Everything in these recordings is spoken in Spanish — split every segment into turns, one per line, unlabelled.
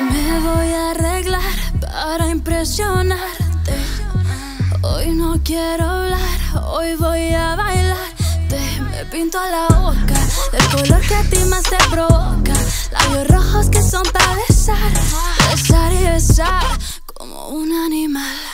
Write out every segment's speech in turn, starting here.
Me voy a arreglar para impresionarte. Hoy no quiero hablar, hoy voy a bailar. Me pinto la boca del color que a ti más te provoca. Labios rojos que son para besar, besar y besar como un animal.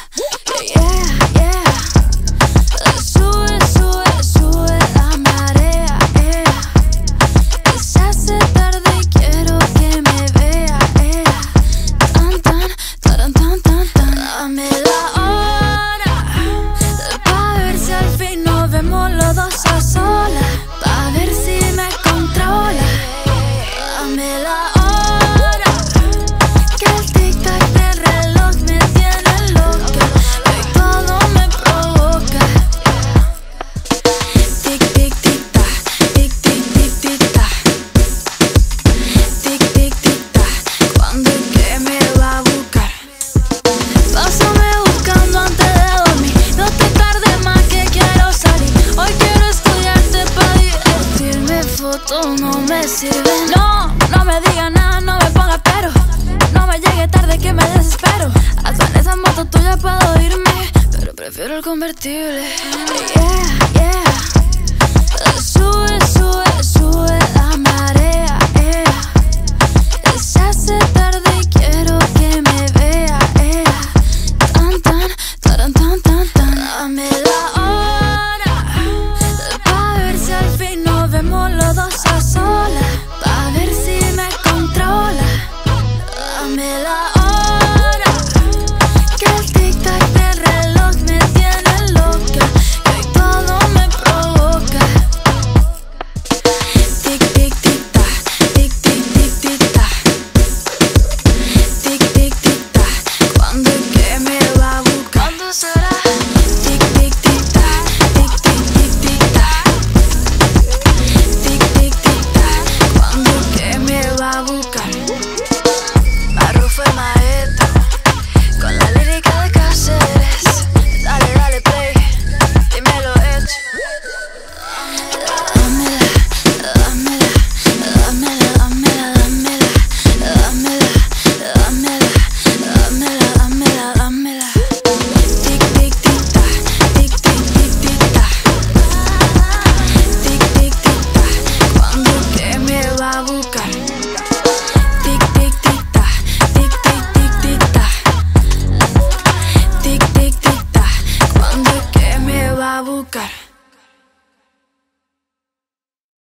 no me sirves. No, me digas nada, no me pongas pero. No me llegue tarde que me desespero. Hasta en esa moto tuya puedo irme, pero prefiero el convertible. Yeah, yeah. Sube